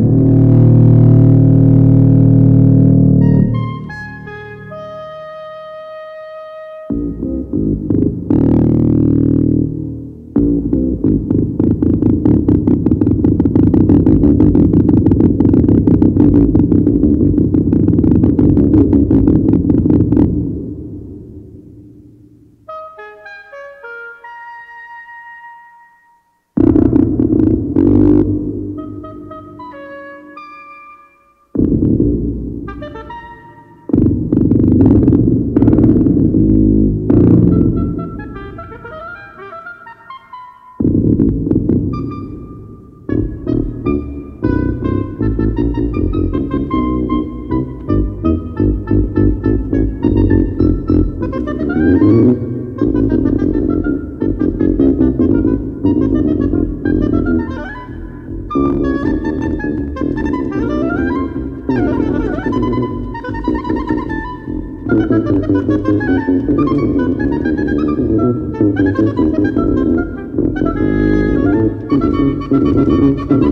you.